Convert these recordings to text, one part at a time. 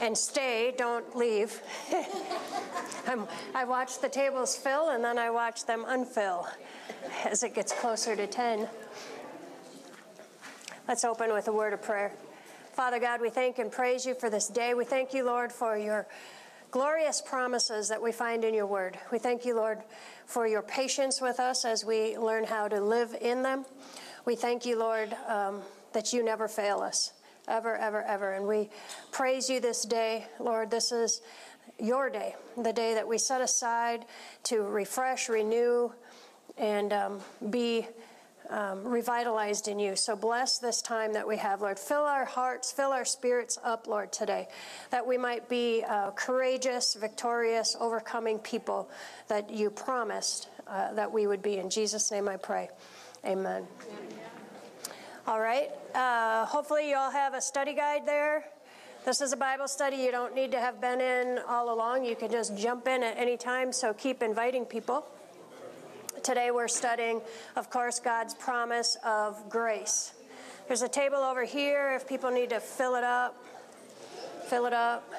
and stay, don't leave. i watch the tables fill and then I watch them unfill as it gets closer to 10. Let's open with a word of prayer. Father God, we thank and praise you for this day. We thank you, Lord, for your glorious promises that we find in your word. We thank you, Lord, for your patience with us as we learn how to live in them. We thank you, Lord, um, that you never fail us, ever, ever, ever. And we praise you this day, Lord. This is your day, the day that we set aside to refresh, renew, and um, be um, revitalized in you. So bless this time that we have, Lord. Fill our hearts, fill our spirits up, Lord, today, that we might be uh, courageous, victorious, overcoming people that you promised uh, that we would be. In Jesus' name I pray. Amen. All right. Uh, hopefully, you all have a study guide there. This is a Bible study you don't need to have been in all along. You can just jump in at any time, so keep inviting people. Today we're studying, of course, God's promise of grace. There's a table over here if people need to fill it up. Fill it up.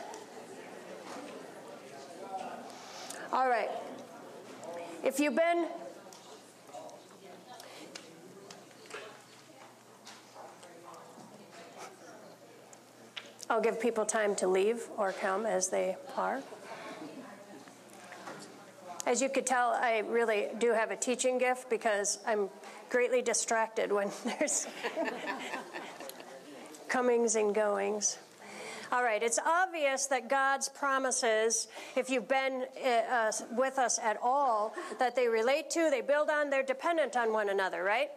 All right. If you've been I'll give people time to leave or come as they are. As you could tell, I really do have a teaching gift because I'm greatly distracted when there's comings and goings. All right, it's obvious that God's promises, if you've been uh, with us at all, that they relate to, they build on, they're dependent on one another, right?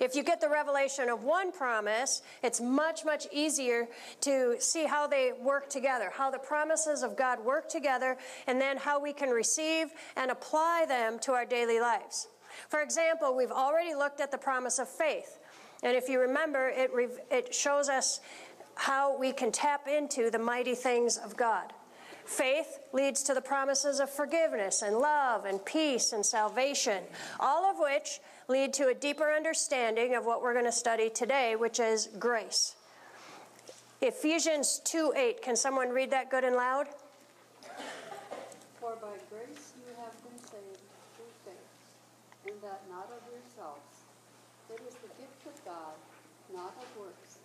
If you get the revelation of one promise, it's much, much easier to see how they work together, how the promises of God work together, and then how we can receive and apply them to our daily lives. For example, we've already looked at the promise of faith. And if you remember, it, it shows us how we can tap into the mighty things of God. Faith leads to the promises of forgiveness and love and peace and salvation, all of which lead to a deeper understanding of what we're going to study today, which is grace. Ephesians 2 8. Can someone read that good and loud? For by grace you have been saved through faith, and that not of yourselves. It is the gift of God, not of works,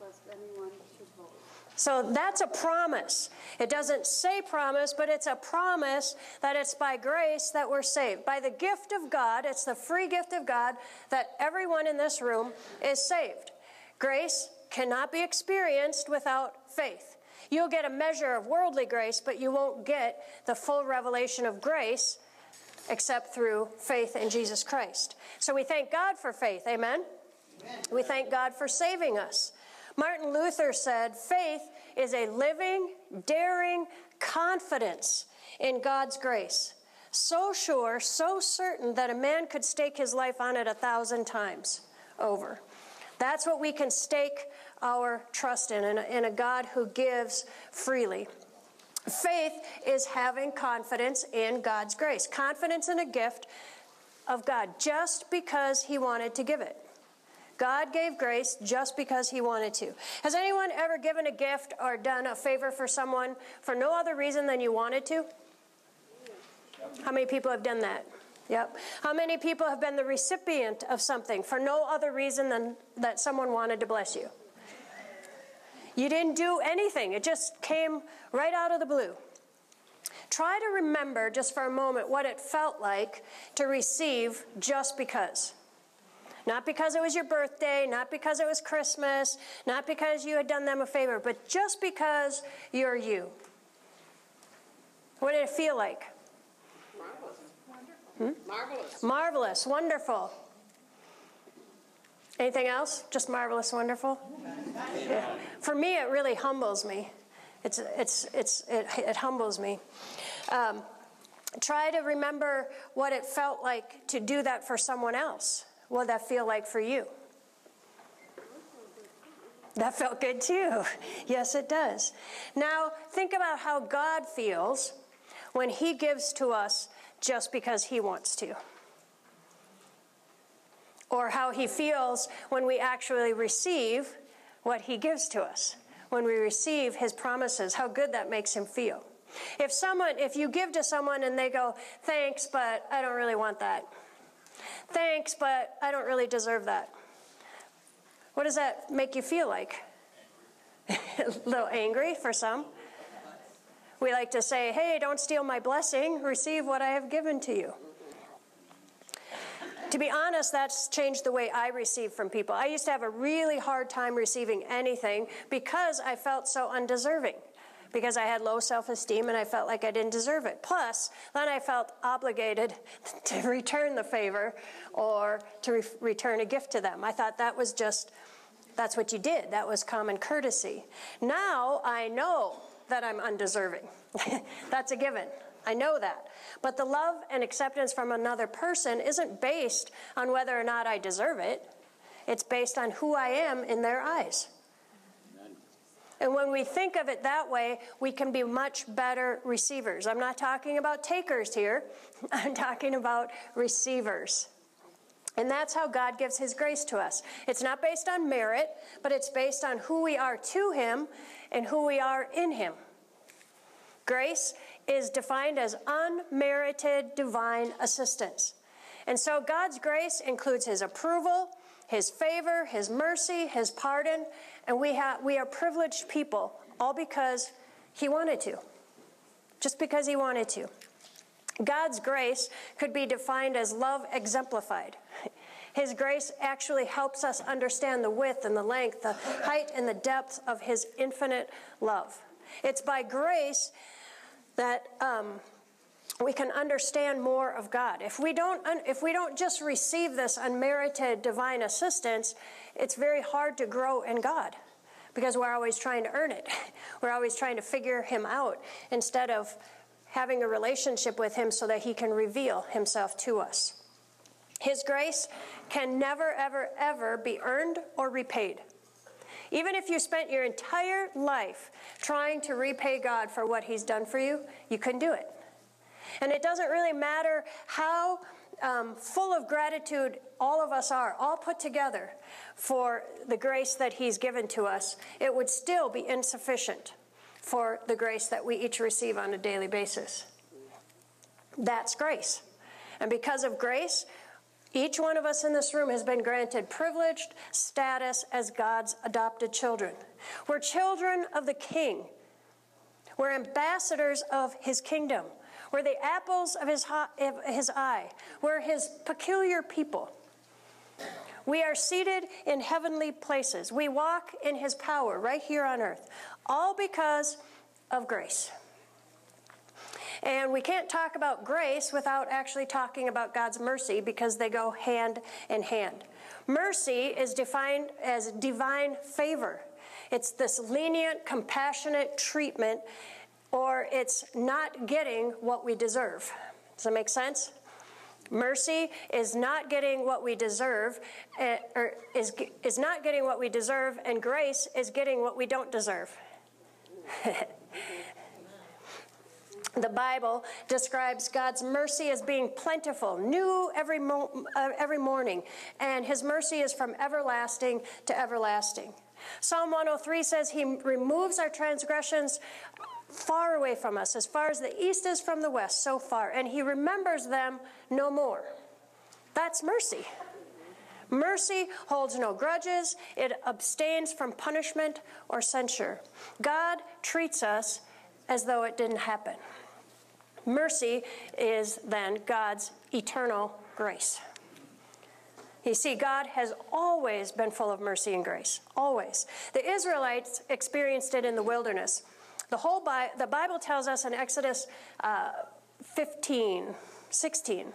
lest anyone should boast. So that's a promise. It doesn't say promise, but it's a promise that it's by grace that we're saved. By the gift of God, it's the free gift of God that everyone in this room is saved. Grace cannot be experienced without faith. You'll get a measure of worldly grace, but you won't get the full revelation of grace except through faith in Jesus Christ. So we thank God for faith. Amen? Amen. We thank God for saving us. Martin Luther said, faith is a living, daring confidence in God's grace. So sure, so certain that a man could stake his life on it a thousand times over. That's what we can stake our trust in, in a, in a God who gives freely. Faith is having confidence in God's grace, confidence in a gift of God just because He wanted to give it. God gave grace just because He wanted to. Has anyone ever given a gift or done a favor for someone for no other reason than you wanted to? How many people have done that? Yep. How many people have been the recipient of something for no other reason than that someone wanted to bless you? You didn't do anything, it just came right out of the blue. Try to remember just for a moment what it felt like to receive just because. Not because it was your birthday, not because it was Christmas, not because you had done them a favor, but just because you're you. What did it feel like? Marvelous. Hmm? Marvelous. Marvelous. Wonderful. Anything else? Just marvelous, wonderful? Yeah. For me, it really humbles me. It's, it's, it's, it, it humbles me. Um, try to remember what it felt like to do that for someone else. What that feel like for you? That felt good too. Yes, it does. Now, think about how God feels when He gives to us just because He wants to. Or how He feels when we actually receive what He gives to us. when we receive his promises, how good that makes him feel. If someone, if you give to someone and they go, thanks, but I don't really want that. Thanks, but I don't really deserve that. What does that make you feel like? a little angry for some. We like to say, hey, don't steal my blessing, receive what I have given to you. To be honest, that's changed the way I receive from people. I used to have a really hard time receiving anything because I felt so undeserving because I had low self esteem and I felt like I didn't deserve it. Plus, then I felt obligated to return the favor or to re- return a gift to them. I thought that was just, that's what you did. That was common courtesy. Now I know that I'm undeserving. that's a given. I know that. But the love and acceptance from another person isn't based on whether or not I deserve it, it's based on who I am in their eyes. And when we think of it that way, we can be much better receivers. I'm not talking about takers here, I'm talking about receivers. And that's how God gives His grace to us. It's not based on merit, but it's based on who we are to Him and who we are in Him. Grace is defined as unmerited divine assistance. And so God's grace includes His approval, His favor, His mercy, His pardon, and we, have, we are privileged people, all because He wanted to. Just because He wanted to. God's grace could be defined as love exemplified. His grace actually helps us understand the width and the length, the height and the depth of His infinite love. It's by grace that um, we can understand more of God. If we don't, if we don't just receive this unmerited divine assistance, it's very hard to grow in God because we're always trying to earn it. We're always trying to figure Him out instead of having a relationship with Him so that He can reveal Himself to us. His grace can never, ever, ever be earned or repaid. Even if you spent your entire life trying to repay God for what He's done for you, you couldn't do it. And it doesn't really matter how um, full of gratitude all of us are, all put together for the grace that He's given to us, it would still be insufficient for the grace that we each receive on a daily basis. That's grace. And because of grace, each one of us in this room has been granted privileged status as God's adopted children. We're children of the King. We're ambassadors of his kingdom. We're the apples of his, his eye. We're his peculiar people. We are seated in heavenly places. We walk in his power right here on earth, all because of grace. And we can't talk about grace without actually talking about God's mercy because they go hand in hand. Mercy is defined as divine favor. It's this lenient, compassionate treatment, or it's not getting what we deserve. Does that make sense? Mercy is not getting what we deserve, uh, or is, is not getting what we deserve, and grace is getting what we don't deserve. The Bible describes God's mercy as being plentiful, new every, mo- uh, every morning, and His mercy is from everlasting to everlasting. Psalm 103 says He removes our transgressions far away from us, as far as the east is from the west, so far, and He remembers them no more. That's mercy. Mercy holds no grudges, it abstains from punishment or censure. God treats us as though it didn't happen. Mercy is then God's eternal grace. You see, God has always been full of mercy and grace. Always. The Israelites experienced it in the wilderness. The whole Bi- the Bible tells us in Exodus uh, 15, 16,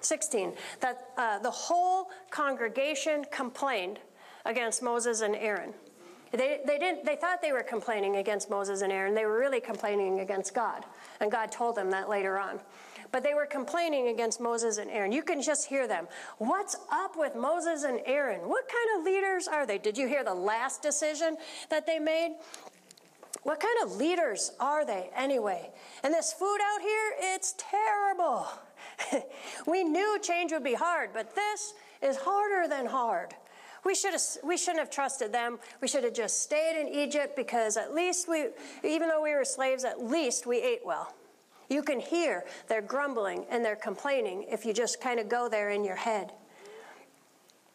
16 that uh, the whole congregation complained against Moses and Aaron. They, they, didn't, they thought they were complaining against Moses and Aaron. They were really complaining against God. And God told them that later on. But they were complaining against Moses and Aaron. You can just hear them. What's up with Moses and Aaron? What kind of leaders are they? Did you hear the last decision that they made? What kind of leaders are they anyway? And this food out here, it's terrible. we knew change would be hard, but this is harder than hard. We, should have, we shouldn't have trusted them. We should have just stayed in Egypt because at least we, even though we were slaves, at least we ate well. You can hear their grumbling and their complaining if you just kind of go there in your head.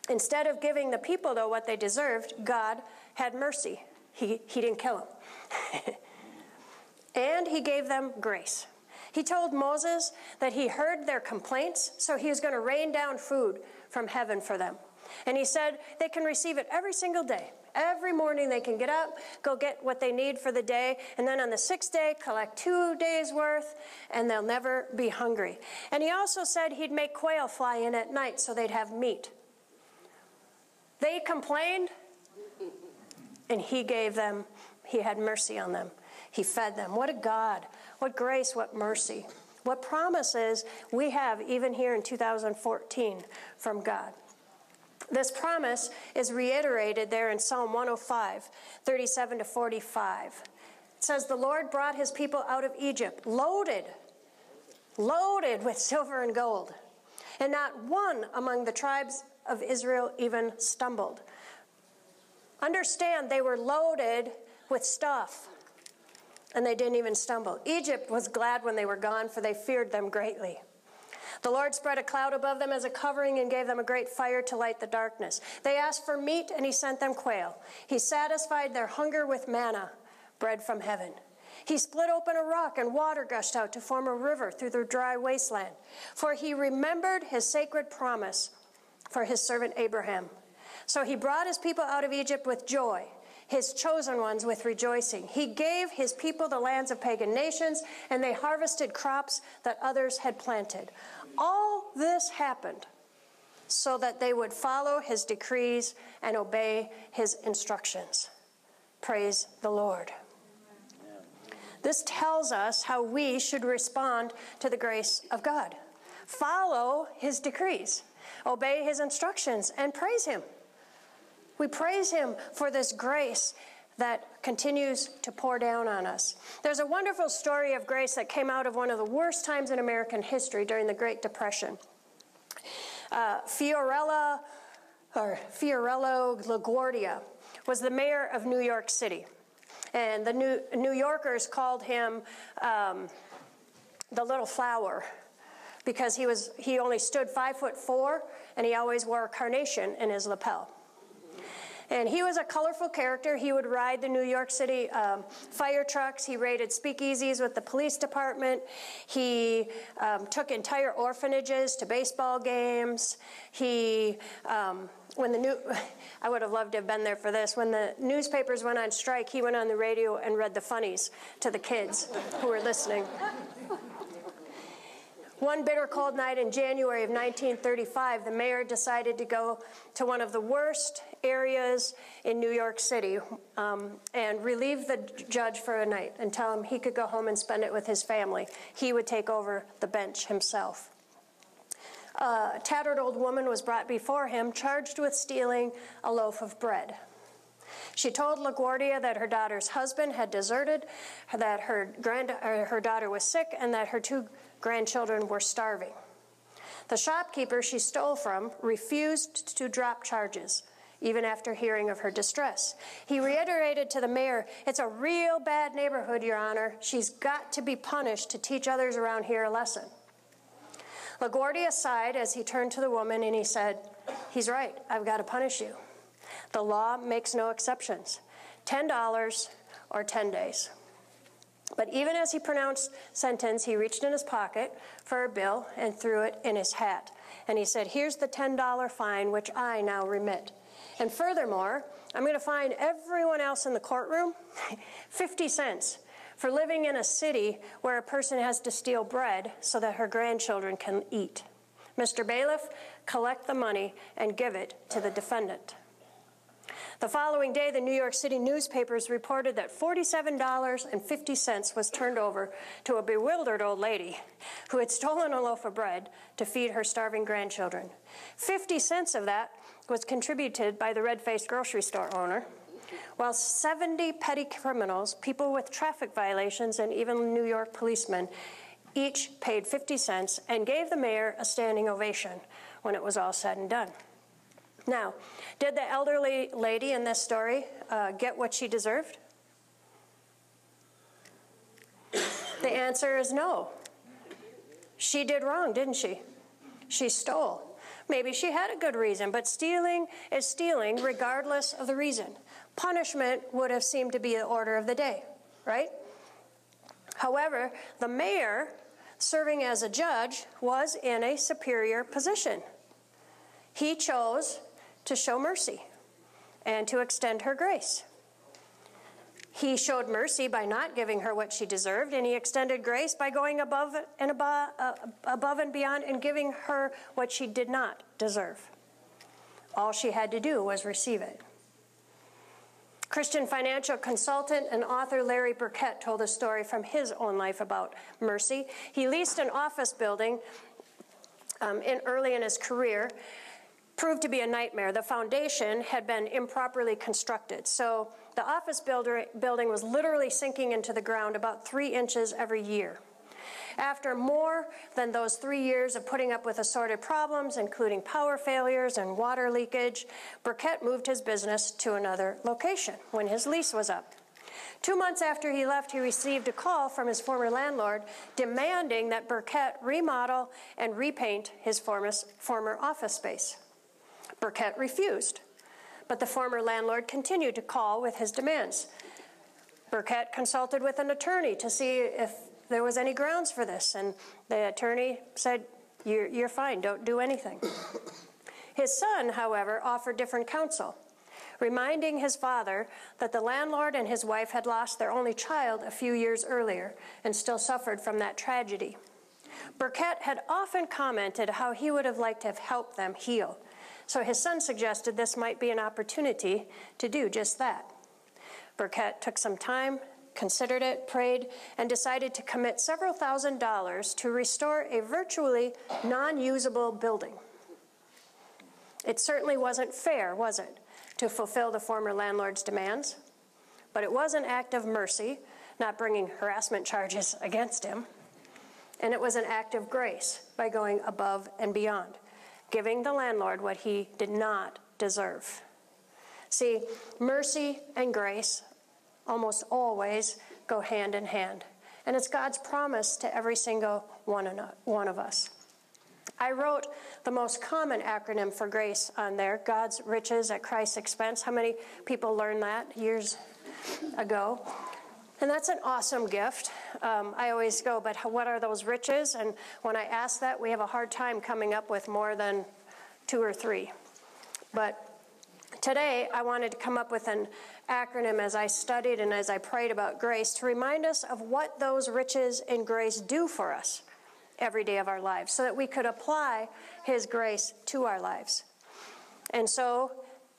Instead of giving the people, though, what they deserved, God had mercy. He, he didn't kill them. and he gave them grace. He told Moses that he heard their complaints, so he was going to rain down food from heaven for them. And he said they can receive it every single day. Every morning they can get up, go get what they need for the day, and then on the sixth day, collect two days' worth, and they'll never be hungry. And he also said he'd make quail fly in at night so they'd have meat. They complained, and he gave them, he had mercy on them. He fed them. What a God. What grace, what mercy. What promises we have even here in 2014 from God. This promise is reiterated there in Psalm 105, 37 to 45. It says, The Lord brought his people out of Egypt, loaded, loaded with silver and gold. And not one among the tribes of Israel even stumbled. Understand, they were loaded with stuff, and they didn't even stumble. Egypt was glad when they were gone, for they feared them greatly. The Lord spread a cloud above them as a covering and gave them a great fire to light the darkness. They asked for meat, and he sent them quail. He satisfied their hunger with manna, bread from heaven. He split open a rock, and water gushed out to form a river through the dry wasteland. For he remembered his sacred promise for his servant Abraham. So he brought his people out of Egypt with joy his chosen ones with rejoicing. He gave his people the lands of pagan nations, and they harvested crops that others had planted. All this happened so that they would follow his decrees and obey his instructions. Praise the Lord. This tells us how we should respond to the grace of God. Follow his decrees, obey his instructions, and praise him. We praise him for this grace that continues to pour down on us. There's a wonderful story of grace that came out of one of the worst times in American history during the Great Depression. Uh, Fiorella, or Fiorello LaGuardia, was the mayor of New York City. And the New, New Yorkers called him um, the little flower because he, was, he only stood five foot four and he always wore a carnation in his lapel. And he was a colorful character. He would ride the New York City um, fire trucks. He raided speakeasies with the police department. He um, took entire orphanages to baseball games. He, um, when the new, I would have loved to have been there for this. When the newspapers went on strike, he went on the radio and read the funnies to the kids who were listening. One bitter cold night in January of 1935, the mayor decided to go to one of the worst areas in New York City um, and relieve the judge for a night and tell him he could go home and spend it with his family. He would take over the bench himself. A tattered old woman was brought before him, charged with stealing a loaf of bread. She told LaGuardia that her daughter's husband had deserted, that her, grand, her daughter was sick, and that her two grandchildren were starving. The shopkeeper she stole from refused to drop charges, even after hearing of her distress. He reiterated to the mayor, It's a real bad neighborhood, Your Honor. She's got to be punished to teach others around here a lesson. LaGuardia sighed as he turned to the woman and he said, He's right, I've got to punish you. The law makes no exceptions $10 or 10 days. But even as he pronounced sentence, he reached in his pocket for a bill and threw it in his hat. And he said, Here's the $10 fine which I now remit. And furthermore, I'm going to fine everyone else in the courtroom 50 cents for living in a city where a person has to steal bread so that her grandchildren can eat. Mr. Bailiff, collect the money and give it to the defendant. The following day, the New York City newspapers reported that $47.50 was turned over to a bewildered old lady who had stolen a loaf of bread to feed her starving grandchildren. 50 cents of that was contributed by the red faced grocery store owner, while 70 petty criminals, people with traffic violations, and even New York policemen each paid 50 cents and gave the mayor a standing ovation when it was all said and done. Now, did the elderly lady in this story uh, get what she deserved? The answer is no. She did wrong, didn't she? She stole. Maybe she had a good reason, but stealing is stealing regardless of the reason. Punishment would have seemed to be the order of the day, right? However, the mayor, serving as a judge, was in a superior position. He chose to show mercy and to extend her grace. He showed mercy by not giving her what she deserved, and he extended grace by going above and above, uh, above and beyond and giving her what she did not deserve. All she had to do was receive it. Christian financial consultant and author Larry Burkett told a story from his own life about mercy. He leased an office building um, in, early in his career proved to be a nightmare. The foundation had been improperly constructed. So the office builder, building was literally sinking into the ground about three inches every year. After more than those three years of putting up with assorted problems, including power failures and water leakage, Burkett moved his business to another location when his lease was up. Two months after he left, he received a call from his former landlord demanding that Burkett remodel and repaint his former, former office space. Burkett refused, but the former landlord continued to call with his demands. Burkett consulted with an attorney to see if there was any grounds for this, and the attorney said, You're, you're fine, don't do anything. His son, however, offered different counsel, reminding his father that the landlord and his wife had lost their only child a few years earlier and still suffered from that tragedy. Burkett had often commented how he would have liked to have helped them heal so his son suggested this might be an opportunity to do just that. Burkett took some time, considered it, prayed, and decided to commit several thousand dollars to restore a virtually non usable building. It certainly wasn't fair, was it, to fulfill the former landlord's demands? But it was an act of mercy, not bringing harassment charges against him. And it was an act of grace by going above and beyond giving the landlord what he did not deserve. See, mercy and grace almost always go hand in hand. And it's God's promise to every single one of us. I wrote the most common acronym for grace on there God's riches at Christ's expense. How many people learned that years ago? And that's an awesome gift. Um, I always go, but what are those riches? And when I ask that, we have a hard time coming up with more than two or three. But today, I wanted to come up with an acronym as I studied and as I prayed about grace to remind us of what those riches in grace do for us every day of our lives so that we could apply His grace to our lives. And so,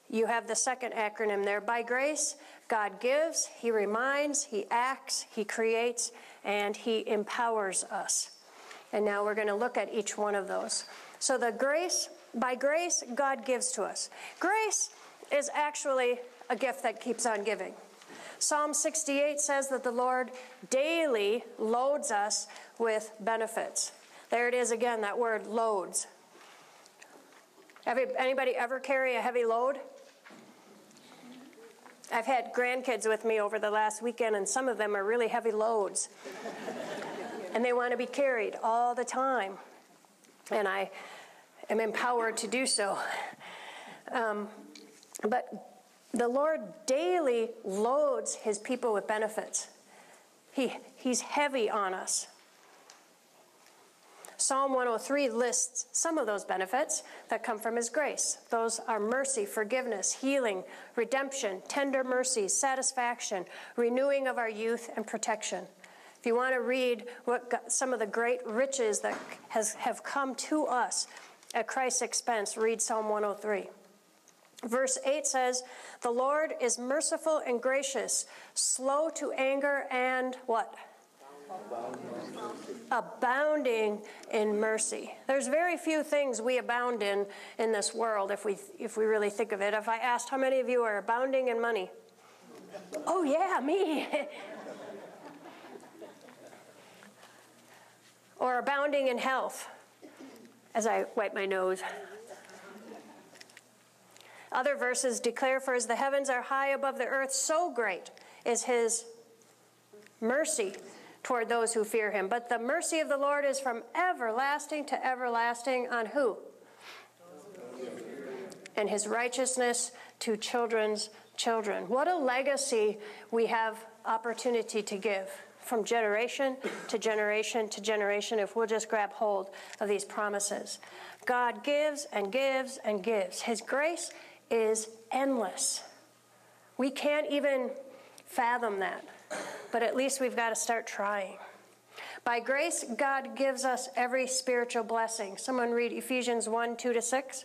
you have the second acronym there. By grace, God gives, He reminds, He acts, He creates, and He empowers us. And now we're going to look at each one of those. So, the grace, by grace, God gives to us. Grace is actually a gift that keeps on giving. Psalm 68 says that the Lord daily loads us with benefits. There it is again, that word loads. Anybody ever carry a heavy load? I've had grandkids with me over the last weekend, and some of them are really heavy loads. and they want to be carried all the time. And I am empowered to do so. Um, but the Lord daily loads his people with benefits. He, he's heavy on us. Psalm 103 lists some of those benefits that come from His grace. Those are mercy, forgiveness, healing, redemption, tender mercy, satisfaction, renewing of our youth, and protection. If you want to read what some of the great riches that has, have come to us at Christ's expense, read Psalm 103. Verse 8 says, The Lord is merciful and gracious, slow to anger, and what? Abounding in mercy. There's very few things we abound in in this world if we if we really think of it. If I asked how many of you are abounding in money? Oh yeah, me. or abounding in health as I wipe my nose. Other verses declare, For as the heavens are high above the earth, so great is his mercy toward those who fear him. But the mercy of the Lord is from everlasting to everlasting on who? And his righteousness to children's children. What a legacy we have opportunity to give from generation to generation to generation if we'll just grab hold of these promises. God gives and gives and gives. His grace is endless. We can't even fathom that, but at least we've got to start trying. By grace, God gives us every spiritual blessing. Someone read Ephesians 1 2 to 6.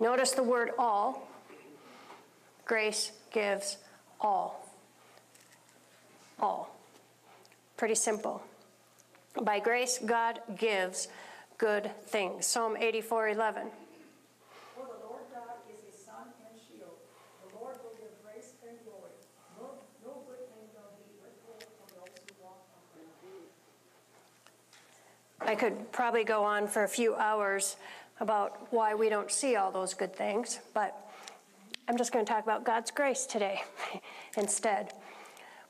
Notice the word all. Grace gives all. All. Pretty simple. By grace, God gives good things. Psalm 84 11. For the Lord God is a sun and shield. The Lord will give grace and glory. No, no good thing will he withhold from those who walk I could probably go on for a few hours about why we don't see all those good things, but I'm just going to talk about God's grace today instead.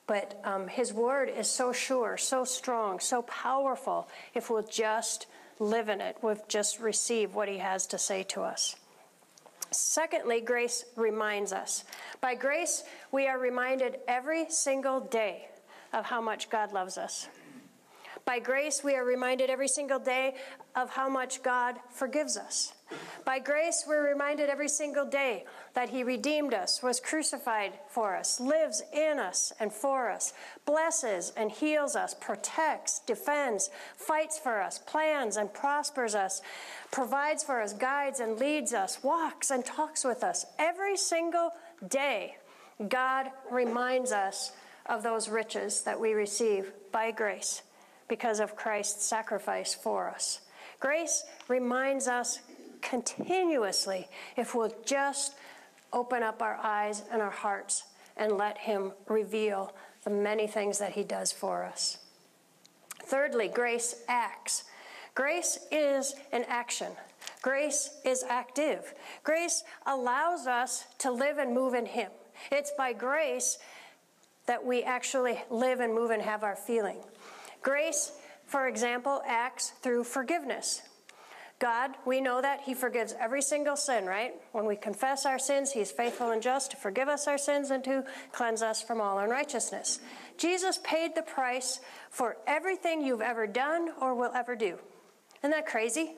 But um, His Word is so sure, so strong, so powerful if we'll just live in it, we'll just receive what He has to say to us. Secondly, grace reminds us. By grace, we are reminded every single day of how much God loves us. By grace, we are reminded every single day of how much God forgives us. By grace, we're reminded every single day that He redeemed us, was crucified for us, lives in us and for us, blesses and heals us, protects, defends, fights for us, plans and prospers us, provides for us, guides and leads us, walks and talks with us. Every single day, God reminds us of those riches that we receive by grace because of Christ's sacrifice for us. Grace reminds us continuously if we'll just open up our eyes and our hearts and let Him reveal the many things that He does for us. Thirdly, grace acts. Grace is an action. Grace is active. Grace allows us to live and move in Him. It's by grace that we actually live and move and have our feeling. Grace, for example, acts through forgiveness. God, we know that He forgives every single sin, right? When we confess our sins, He is faithful and just to forgive us our sins and to cleanse us from all unrighteousness. Jesus paid the price for everything you've ever done or will ever do. Isn't that crazy?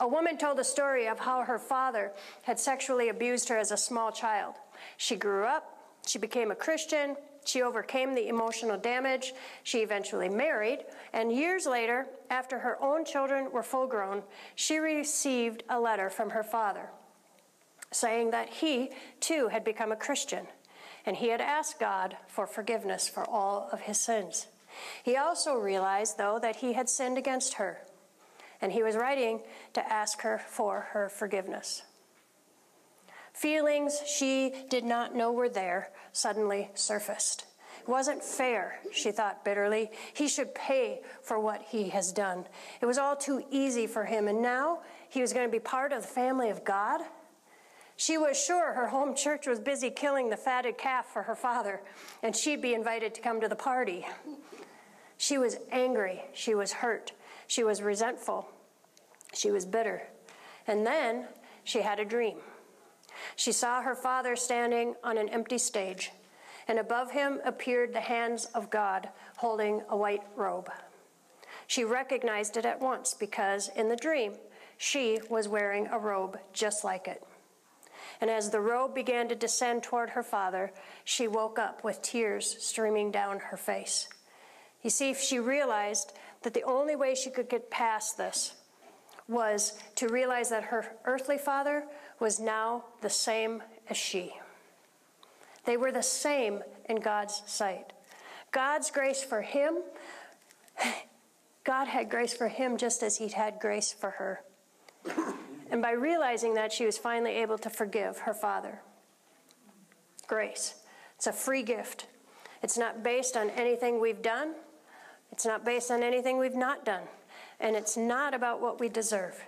A woman told a story of how her father had sexually abused her as a small child. She grew up, she became a Christian, she overcame the emotional damage. She eventually married, and years later, after her own children were full grown, she received a letter from her father saying that he, too, had become a Christian, and he had asked God for forgiveness for all of his sins. He also realized, though, that he had sinned against her, and he was writing to ask her for her forgiveness. Feelings she did not know were there suddenly surfaced. It wasn't fair, she thought bitterly. He should pay for what he has done. It was all too easy for him, and now he was going to be part of the family of God. She was sure her home church was busy killing the fatted calf for her father, and she'd be invited to come to the party. She was angry. She was hurt. She was resentful. She was bitter. And then she had a dream. She saw her father standing on an empty stage, and above him appeared the hands of God holding a white robe. She recognized it at once because in the dream, she was wearing a robe just like it. And as the robe began to descend toward her father, she woke up with tears streaming down her face. You see, she realized that the only way she could get past this was to realize that her earthly father was now the same as she. They were the same in God's sight. God's grace for him, God had grace for him just as he'd had grace for her. And by realizing that, she was finally able to forgive her father. Grace. It's a free gift. It's not based on anything we've done, it's not based on anything we've not done, and it's not about what we deserve.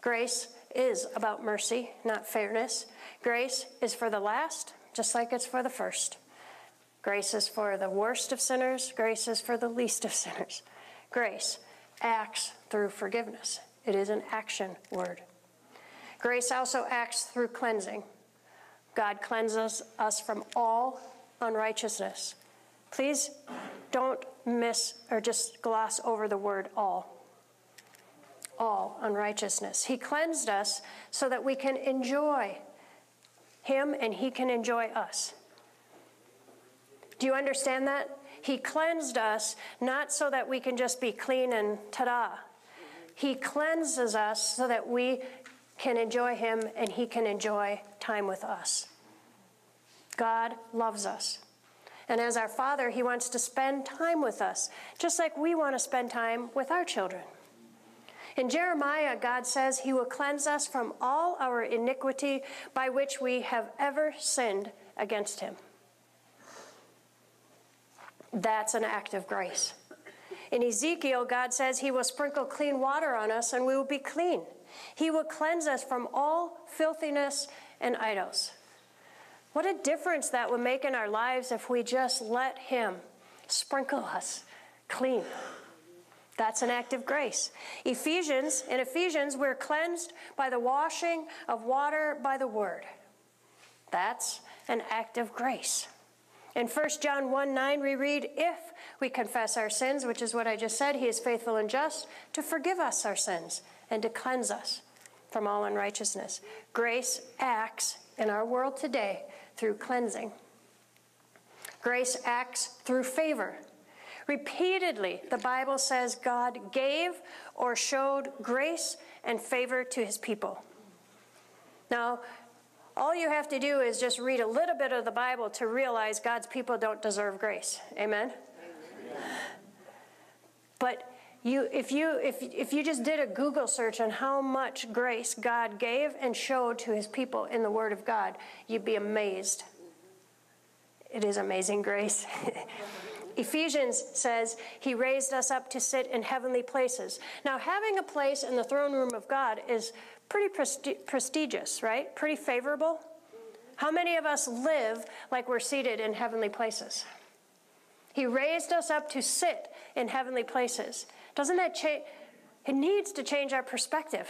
Grace is about mercy, not fairness. Grace is for the last, just like it's for the first. Grace is for the worst of sinners, grace is for the least of sinners. Grace acts through forgiveness, it is an action word. Grace also acts through cleansing. God cleanses us from all unrighteousness. Please don't miss or just gloss over the word all. All unrighteousness. He cleansed us so that we can enjoy Him and He can enjoy us. Do you understand that? He cleansed us not so that we can just be clean and ta da. He cleanses us so that we can enjoy Him and He can enjoy time with us. God loves us. And as our Father, He wants to spend time with us, just like we want to spend time with our children. In Jeremiah, God says He will cleanse us from all our iniquity by which we have ever sinned against Him. That's an act of grace. In Ezekiel, God says He will sprinkle clean water on us and we will be clean. He will cleanse us from all filthiness and idols. What a difference that would make in our lives if we just let Him sprinkle us clean. That's an act of grace. Ephesians, in Ephesians, we're cleansed by the washing of water by the word. That's an act of grace. In 1 John 1 9, we read, If we confess our sins, which is what I just said, He is faithful and just to forgive us our sins and to cleanse us from all unrighteousness. Grace acts in our world today through cleansing. Grace acts through favor. Repeatedly, the Bible says God gave or showed grace and favor to his people. Now, all you have to do is just read a little bit of the Bible to realize God's people don't deserve grace. Amen? Amen. But you, if, you, if, if you just did a Google search on how much grace God gave and showed to his people in the Word of God, you'd be amazed. It is amazing grace. Ephesians says he raised us up to sit in heavenly places. Now, having a place in the throne room of God is pretty presti- prestigious, right? Pretty favorable. How many of us live like we're seated in heavenly places? He raised us up to sit in heavenly places. Doesn't that change? It needs to change our perspective.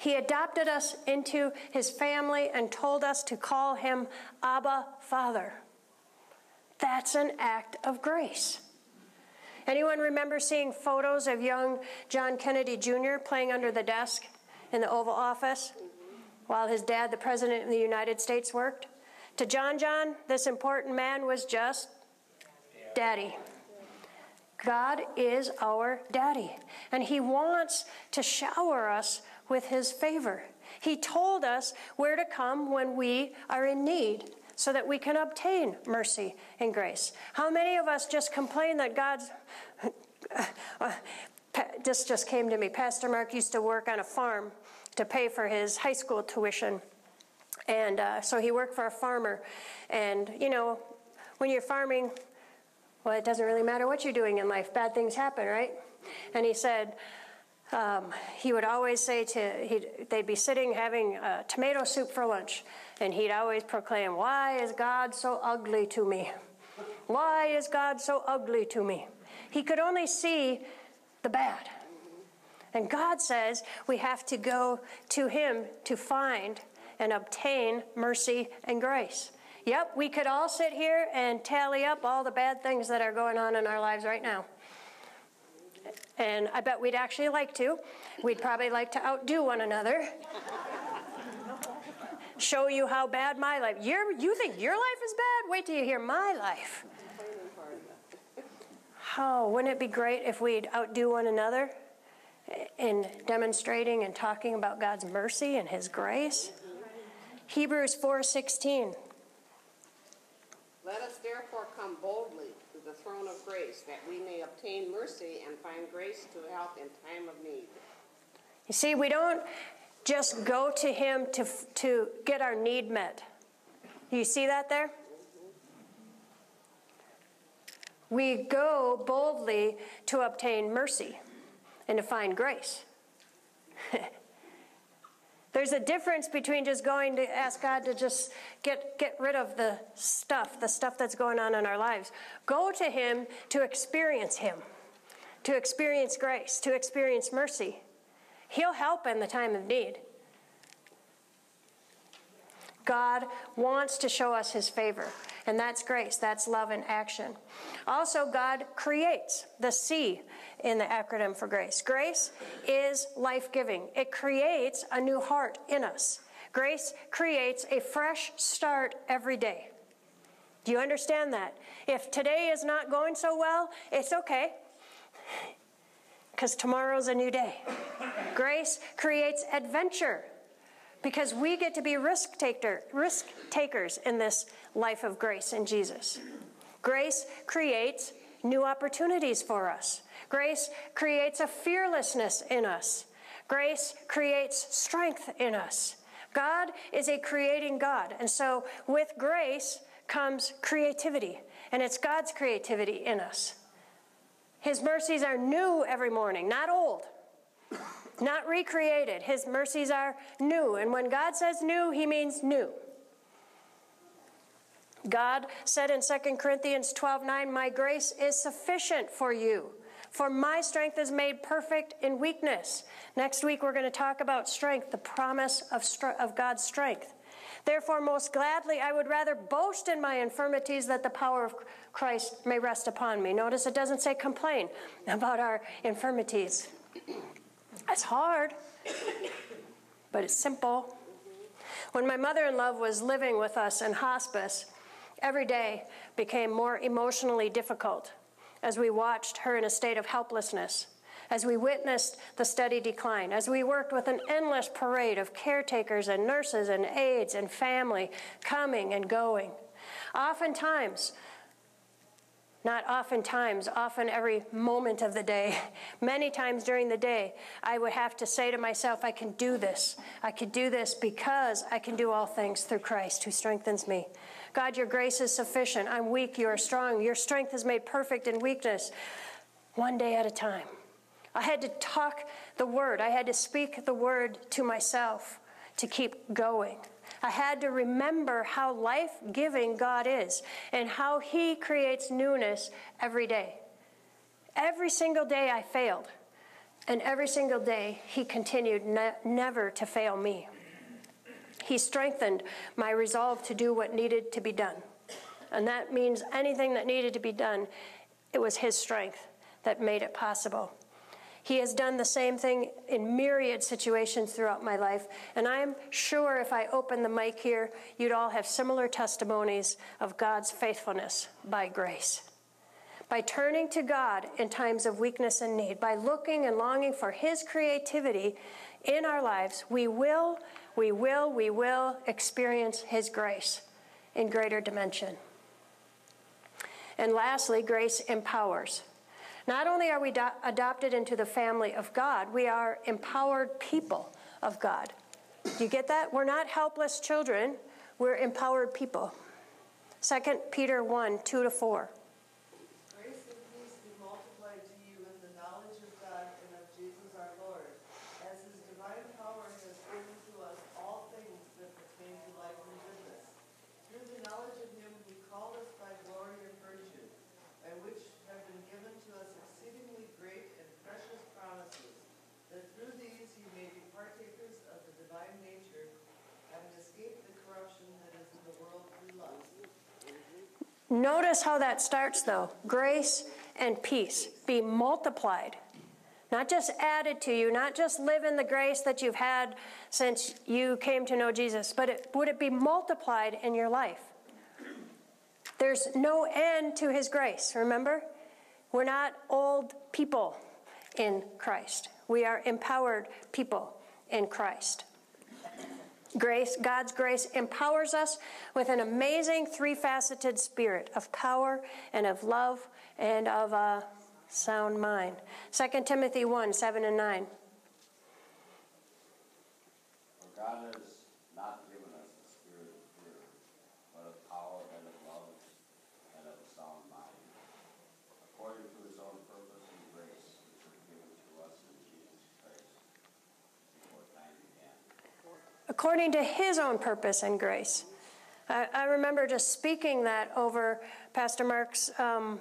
He adopted us into his family and told us to call him Abba Father. That's an act of grace. Anyone remember seeing photos of young John Kennedy Jr. playing under the desk in the Oval Office while his dad, the President of the United States, worked? To John John, this important man was just daddy. God is our daddy, and He wants to shower us with His favor. He told us where to come when we are in need so that we can obtain mercy and grace. How many of us just complain that God's. this just came to me. Pastor Mark used to work on a farm to pay for his high school tuition. And uh, so he worked for a farmer. And, you know, when you're farming, well, it doesn't really matter what you're doing in life. Bad things happen, right? And he said, Um, he would always say to, they'd be sitting having uh, tomato soup for lunch, and he'd always proclaim, Why is God so ugly to me? Why is God so ugly to me? He could only see the bad. And God says we have to go to Him to find and obtain mercy and grace. Yep, we could all sit here and tally up all the bad things that are going on in our lives right now. And I bet we'd actually like to. We'd probably like to outdo one another. Show you how bad my life. You're, you think your life is bad? Wait till you hear my life. Oh, wouldn't it be great if we'd outdo one another in demonstrating and talking about God's mercy and His grace? Hebrews 4:16. Let us therefore come boldly throne of grace, that we may obtain mercy and find grace to help in time of need. You see, we don't just go to Him to, to get our need met. You see that there? We go boldly to obtain mercy and to find grace. There's a difference between just going to ask God to just get, get rid of the stuff, the stuff that's going on in our lives. Go to Him to experience Him, to experience grace, to experience mercy. He'll help in the time of need. God wants to show us His favor, and that's grace, that's love in action. Also, God creates the C in the acronym for grace. Grace is life giving, it creates a new heart in us. Grace creates a fresh start every day. Do you understand that? If today is not going so well, it's okay because tomorrow's a new day. Grace creates adventure because we get to be risk taker, risk takers in this life of grace in Jesus. Grace creates new opportunities for us. Grace creates a fearlessness in us. Grace creates strength in us. God is a creating God. And so with grace comes creativity, and it's God's creativity in us. His mercies are new every morning, not old, not recreated. His mercies are new. And when God says new, he means new. God said in 2 Corinthians 12 9, My grace is sufficient for you, for my strength is made perfect in weakness. Next week, we're going to talk about strength, the promise of, of God's strength. Therefore, most gladly, I would rather boast in my infirmities that the power of Christ may rest upon me. Notice it doesn't say complain about our infirmities. That's hard, but it's simple. When my mother in law was living with us in hospice, every day became more emotionally difficult as we watched her in a state of helplessness, as we witnessed the steady decline, as we worked with an endless parade of caretakers and nurses and aides and family coming and going. Oftentimes, not oftentimes, often every moment of the day, many times during the day, I would have to say to myself, I can do this. I can do this because I can do all things through Christ who strengthens me. God, your grace is sufficient. I'm weak, you are strong. Your strength is made perfect in weakness, one day at a time. I had to talk the word, I had to speak the word to myself to keep going. I had to remember how life giving God is and how He creates newness every day. Every single day I failed, and every single day He continued ne- never to fail me. He strengthened my resolve to do what needed to be done. And that means anything that needed to be done, it was His strength that made it possible. He has done the same thing in myriad situations throughout my life. And I'm sure if I open the mic here, you'd all have similar testimonies of God's faithfulness by grace. By turning to God in times of weakness and need, by looking and longing for His creativity in our lives, we will we will, we will experience His grace in greater dimension. And lastly, grace empowers. Not only are we do- adopted into the family of God, we are empowered people of God. Do you get that? We're not helpless children, we're empowered people. 2 Peter 1 2 to 4. Grace and peace be multiplied to you in the knowledge of God and of Jesus our Lord Notice how that starts, though grace and peace be multiplied. Not just added to you, not just live in the grace that you've had since you came to know Jesus, but it, would it be multiplied in your life? There's no end to his grace, remember? We're not old people in Christ. We are empowered people in Christ. Grace, God's grace empowers us with an amazing three faceted spirit of power and of love and of a sound mind. 2 Timothy 1 7 and 9. For God has not given us the spirit of fear, but of power and of love and of a sound mind, according to his own purpose and grace, which was given to us in Jesus Christ before time began. According to his own purpose and grace. I, I remember just speaking that over Pastor Mark's um,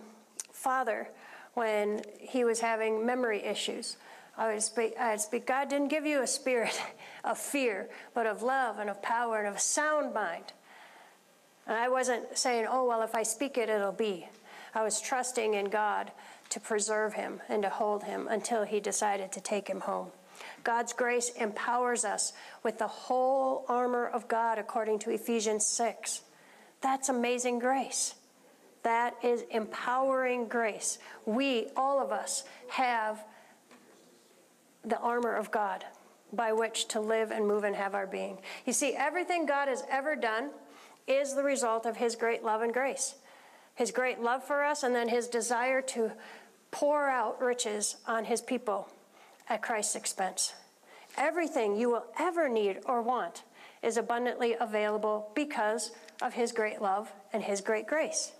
father when he was having memory issues. I would speak, I would speak, God didn't give you a spirit of fear, but of love and of power and of a sound mind. And I wasn't saying, oh, well, if I speak it, it'll be. I was trusting in God to preserve him and to hold him until he decided to take him home. God's grace empowers us with the whole armor of God according to Ephesians 6. That's amazing grace. That is empowering grace. We, all of us, have the armor of God by which to live and move and have our being. You see, everything God has ever done is the result of His great love and grace. His great love for us, and then His desire to pour out riches on His people at Christ's expense. Everything you will ever need or want is abundantly available because of His great love and His great grace.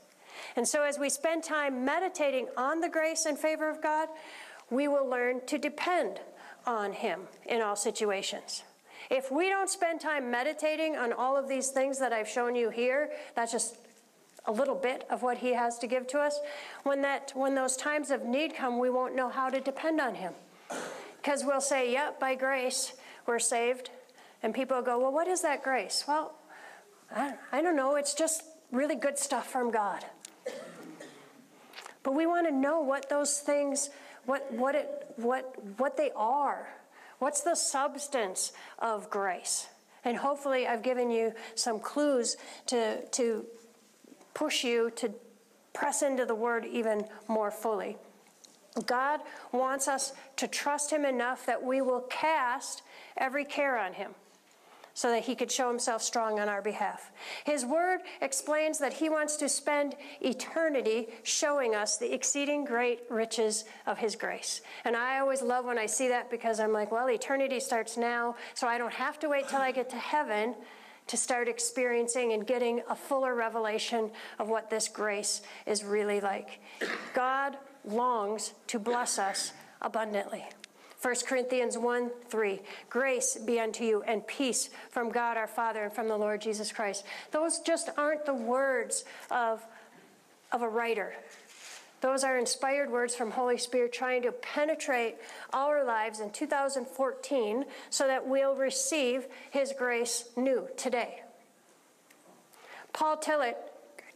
And so, as we spend time meditating on the grace and favor of God, we will learn to depend on Him in all situations. If we don't spend time meditating on all of these things that I've shown you here, that's just a little bit of what He has to give to us. When, that, when those times of need come, we won't know how to depend on Him. Because we'll say, yep, by grace, we're saved. And people go, well, what is that grace? Well, I, don't know. It's just really good stuff from God. But we want to know what those things, what, what, it, what, what they are. What's the substance of grace? And hopefully, I've given you some clues to, to push you to press into the word even more fully. God wants us to trust Him enough that we will cast every care on Him so that he could show himself strong on our behalf. His word explains that he wants to spend eternity showing us the exceeding great riches of his grace. And I always love when I see that because I'm like, well, eternity starts now, so I don't have to wait till I get to heaven to start experiencing and getting a fuller revelation of what this grace is really like. God longs to bless us abundantly. 1 Corinthians 1 3. Grace be unto you and peace from God our Father and from the Lord Jesus Christ. Those just aren't the words of, of a writer. Those are inspired words from Holy Spirit trying to penetrate our lives in 2014 so that we'll receive His grace new today. Paul Tillich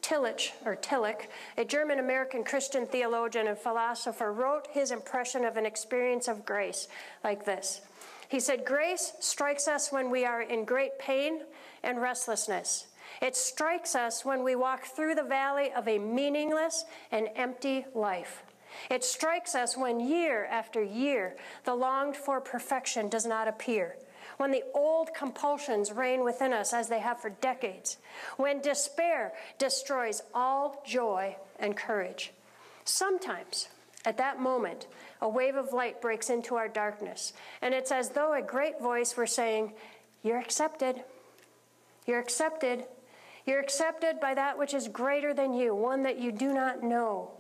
Tillich, or Tillich, a German American Christian theologian and philosopher, wrote his impression of an experience of grace like this. He said, Grace strikes us when we are in great pain and restlessness. It strikes us when we walk through the valley of a meaningless and empty life. It strikes us when year after year the longed for perfection does not appear when the old compulsions reign within us as they have for decades, when despair destroys all joy and courage. Sometimes, at that moment, a wave of light breaks into our darkness, and it's as though a great voice were saying, You're accepted. You're accepted. You're accepted by that which is greater than you, one that you do not know.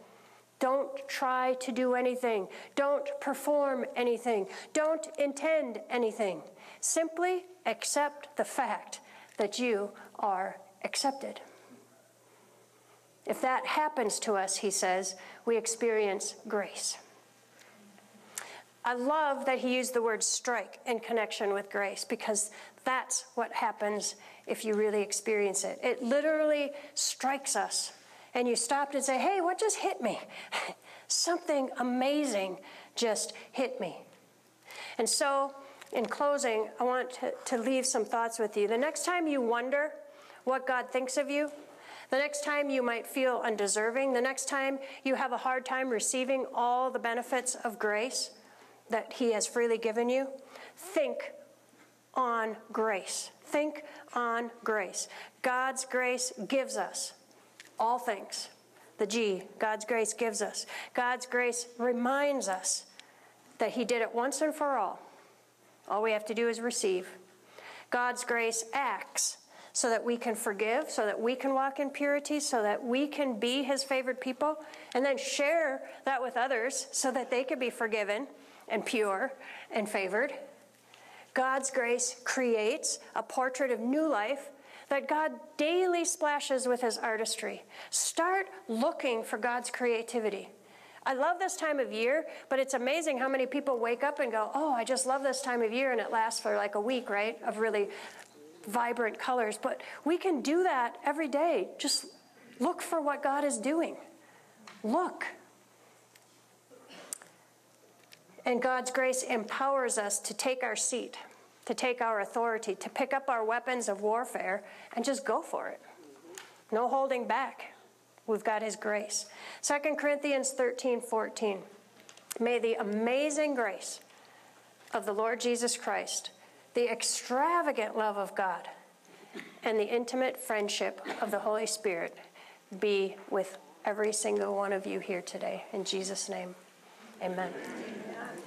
Don't try to do anything. Don't perform anything. Don't intend anything. Simply accept the fact that you are accepted. If that happens to us, he says, we experience grace. I love that he used the word strike in connection with grace because that's what happens if you really experience it. It literally strikes us and you stop and say, Hey, what just hit me? Something amazing just hit me. And so, in closing, I want to, to leave some thoughts with you. The next time you wonder what God thinks of you, the next time you might feel undeserving, the next time you have a hard time receiving all the benefits of grace that He has freely given you, think on grace. Think on grace. God's grace gives us all things. The G, God's grace gives us. God's grace reminds us that He did it once and for all. All we have to do is receive. God's grace acts so that we can forgive, so that we can walk in purity, so that we can be His favored people, and then share that with others so that they can be forgiven and pure and favored. God's grace creates a portrait of new life that God daily splashes with his artistry. Start looking for God's creativity. I love this time of year, but it's amazing how many people wake up and go, Oh, I just love this time of year, and it lasts for like a week, right? Of really vibrant colors. But we can do that every day. Just look for what God is doing. Look. And God's grace empowers us to take our seat, to take our authority, to pick up our weapons of warfare and just go for it. No holding back. We've got His grace. 2 Corinthians 13 14. May the amazing grace of the Lord Jesus Christ, the extravagant love of God, and the intimate friendship of the Holy Spirit be with every single one of you here today. In Jesus' name, amen. amen.